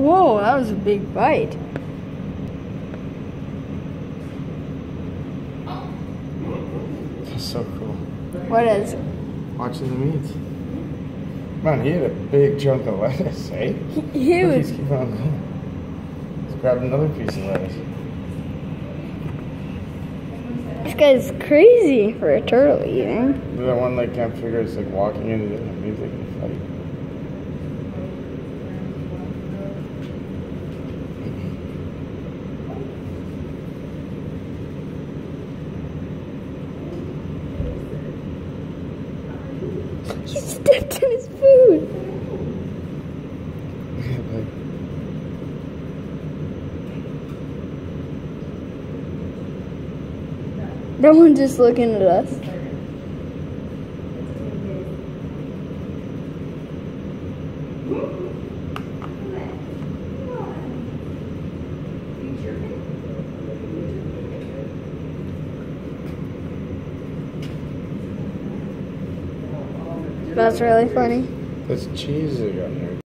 Whoa, that was a big bite. That's so cool. What is? Watching the meat. Man, he had a big chunk of lettuce, eh? Huge. Let's keep on going. Let's grab another piece of lettuce. This guy's crazy for a turtle eating. The one that can't figure it's like walking into it. Maybe they can He stepped in his food. like, No one just looking at us. That's really funny. That's cheese in there.